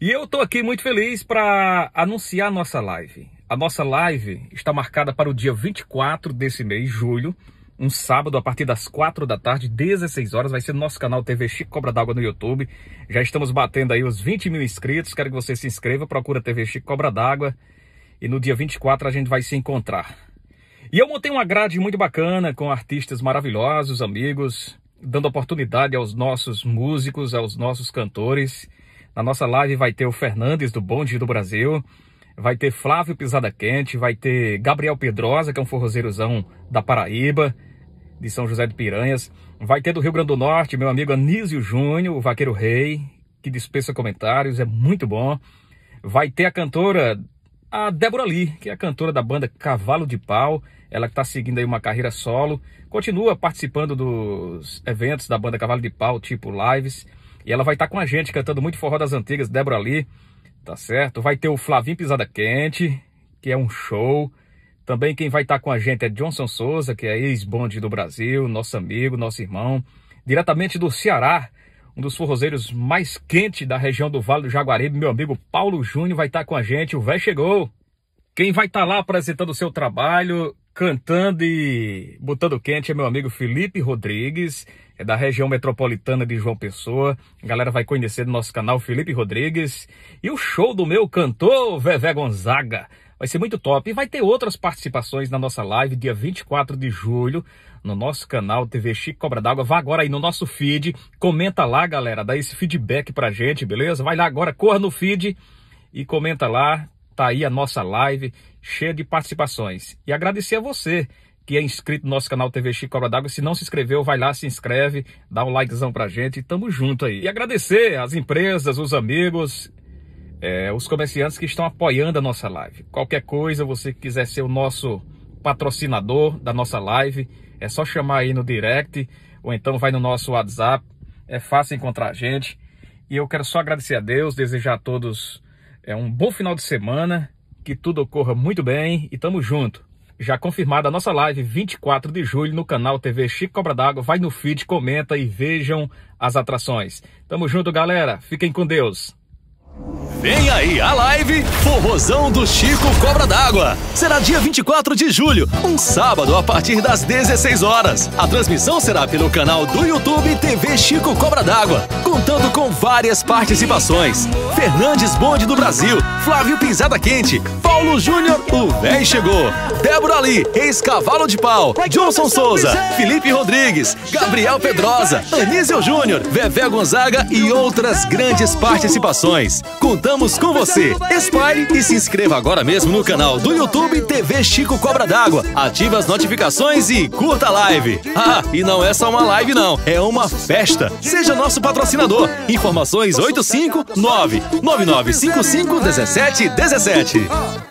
E eu tô aqui muito feliz para anunciar a nossa live. A nossa live está marcada para o dia 24 desse mês, julho, um sábado, a partir das 4 da tarde, 16 horas, vai ser no nosso canal TV Chico Cobra d'Água no YouTube. Já estamos batendo aí os 20 mil inscritos, quero que você se inscreva, procura TV Chico Cobra d'Água. E no dia 24 a gente vai se encontrar. E eu montei uma grade muito bacana, com artistas maravilhosos, amigos, dando oportunidade aos nossos músicos, aos nossos cantores. Na nossa live vai ter o Fernandes do Bonde do Brasil, vai ter Flávio Pisada Quente, vai ter Gabriel Pedrosa, que é um forrozeirozão da Paraíba, de São José de Piranhas, vai ter do Rio Grande do Norte, meu amigo Anísio Júnior, o Vaqueiro Rei, que dispensa comentários, é muito bom. Vai ter a cantora, a Débora Lee, que é a cantora da banda Cavalo de Pau, ela que está seguindo aí uma carreira solo, continua participando dos eventos da banda Cavalo de Pau, tipo lives, e ela vai estar tá com a gente cantando muito forró das antigas, Débora Lee, tá certo? Vai ter o Flavinho Pisada Quente, que é um show. Também quem vai estar tá com a gente é Johnson Souza, que é ex-bonde do Brasil, nosso amigo, nosso irmão. Diretamente do Ceará, um dos forrozeiros mais quentes da região do Vale do Jaguaribe, meu amigo Paulo Júnior vai estar tá com a gente, o véio chegou. Quem vai estar tá lá apresentando o seu trabalho, cantando e botando quente é meu amigo Felipe Rodrigues é da região metropolitana de João Pessoa. A galera vai conhecer no nosso canal Felipe Rodrigues. E o show do meu cantor Vevé Gonzaga. Vai ser muito top. E vai ter outras participações na nossa live, dia 24 de julho, no nosso canal TV Chico Cobra d'Água. Vá agora aí no nosso feed, comenta lá, galera, dá esse feedback pra gente, beleza? Vai lá agora, corra no feed e comenta lá. Tá aí a nossa live cheia de participações. E agradecer a você que é inscrito no nosso canal TV Chico Cobra d'Água. Se não se inscreveu, vai lá, se inscreve, dá um likezão pra gente e tamo junto aí. E agradecer às empresas, os amigos, é, os comerciantes que estão apoiando a nossa live. Qualquer coisa, você quiser ser o nosso patrocinador da nossa live, é só chamar aí no direct ou então vai no nosso WhatsApp. É fácil encontrar a gente. E eu quero só agradecer a Deus, desejar a todos é, um bom final de semana, que tudo ocorra muito bem e tamo junto já confirmada a nossa live 24 de julho no canal TV Chico Cobra d'Água. Vai no feed, comenta e vejam as atrações. Tamo junto, galera. Fiquem com Deus. Vem aí a live Forrozão do Chico Cobra d'Água. Será dia 24 de julho, um sábado a partir das 16 horas. A transmissão será pelo canal do YouTube TV Chico Cobra d'Água, contando com várias participações. Fernandes Bonde do Brasil, Flávio Pisada Quente, Paulo Júnior, o véi chegou. Débora Lee, ex-cavalo de pau, Johnson Souza, Felipe Rodrigues, Gabriel Pedrosa, Anísio Júnior, Vevé Gonzaga e outras grandes participações. Contamos com você. Espalhe e se inscreva agora mesmo no canal do YouTube TV Chico Cobra d'Água. Ative as notificações e curta a live. Ah, e não é só uma live não, é uma festa. Seja nosso patrocinador. Informações 859 9955 1717.